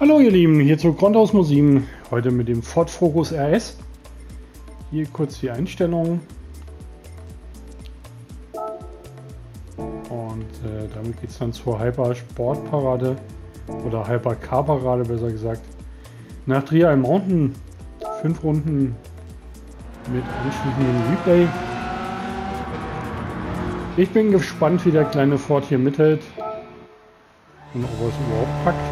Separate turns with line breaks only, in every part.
Hallo ihr Lieben, hier zu Grundhaus 7, heute mit dem Ford Focus RS. Hier kurz die Einstellungen. Und äh, damit geht es dann zur Hyper Sport Parade oder Hyper Car Parade besser gesagt. Nach Trial Mountain, fünf Runden mit anschließendem Replay. Ich bin gespannt, wie der kleine Ford hier mithält und ob er es überhaupt packt.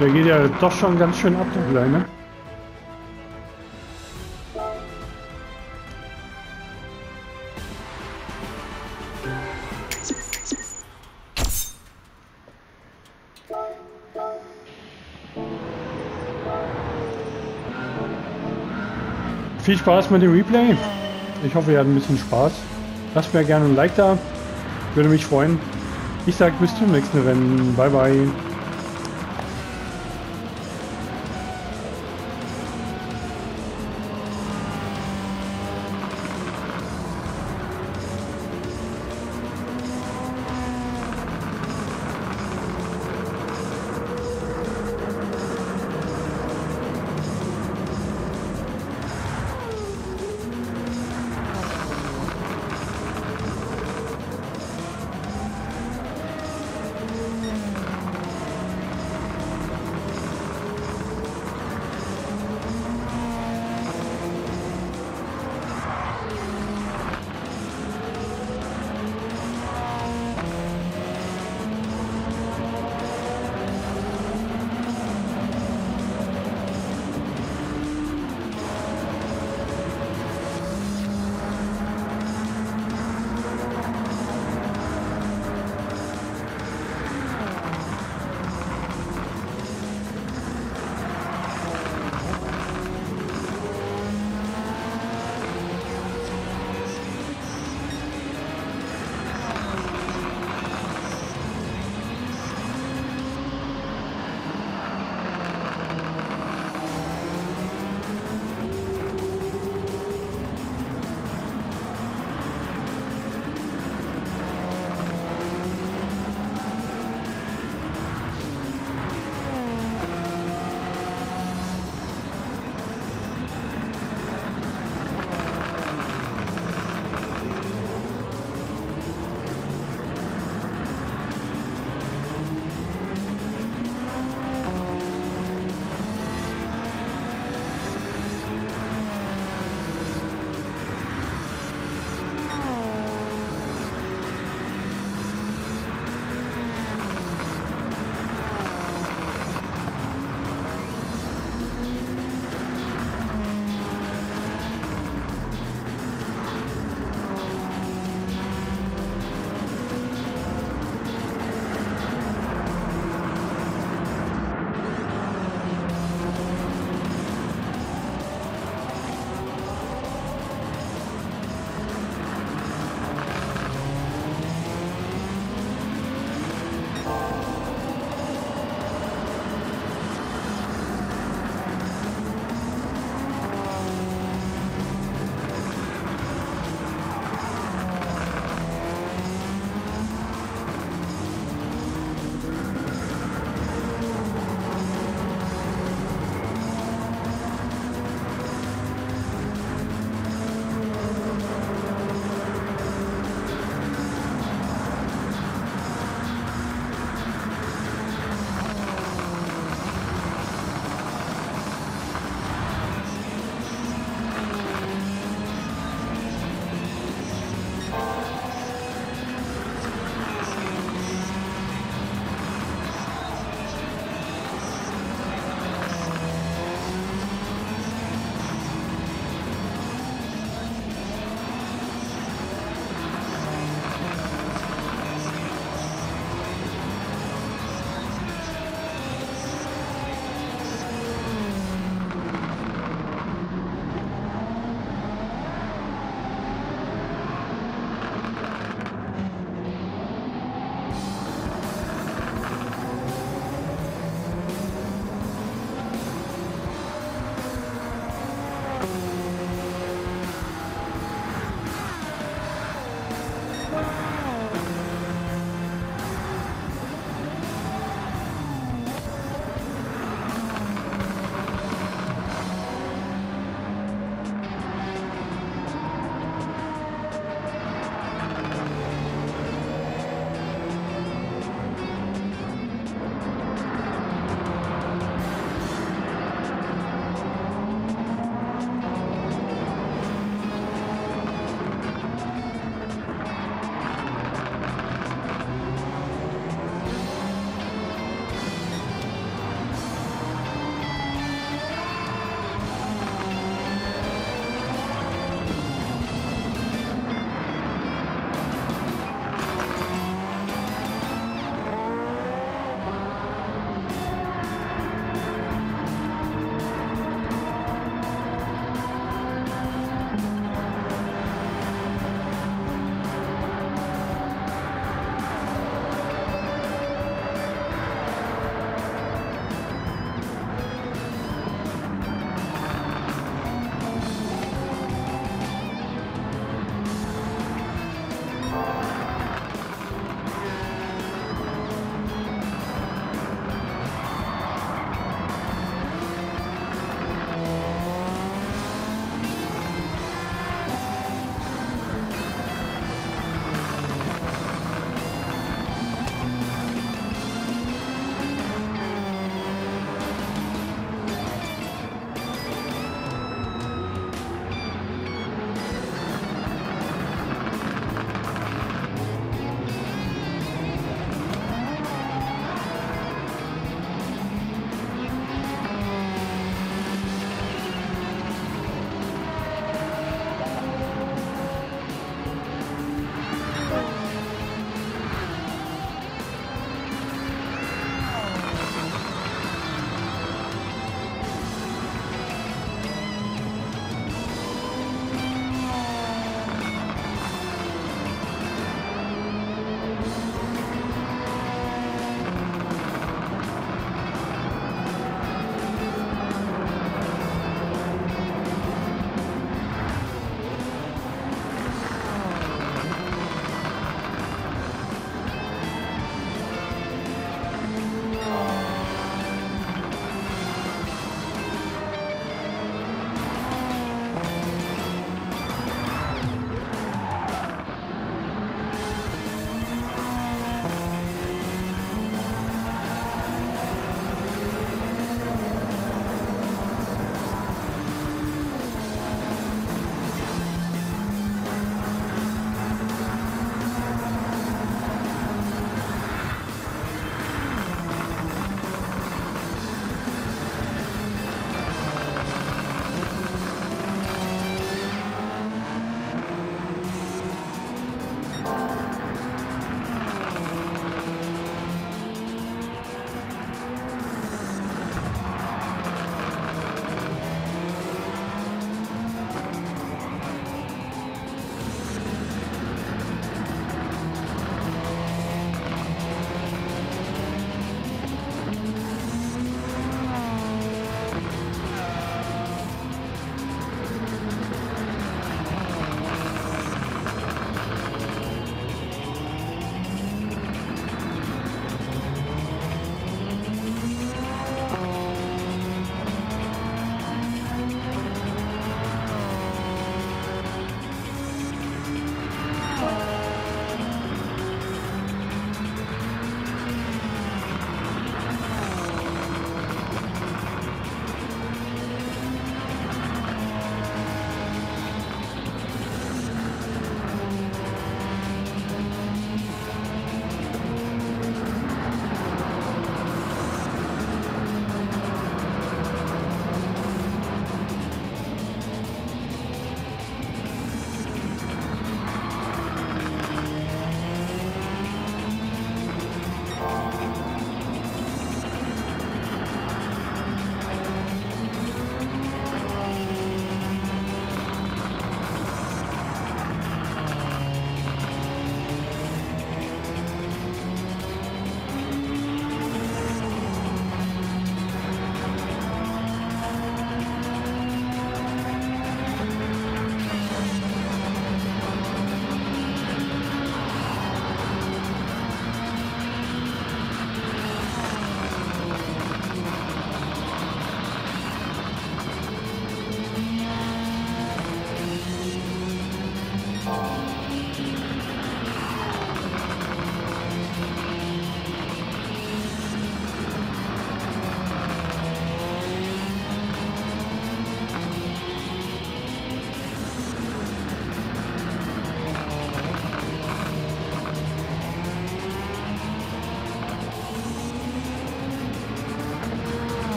Der geht ja doch schon ganz schön ab, der Kleine. Viel Spaß mit dem Replay. Ich hoffe, ihr habt ein bisschen Spaß. Lasst mir gerne ein Like da. Würde mich freuen. Ich sage bis zum nächsten Rennen. Bye bye.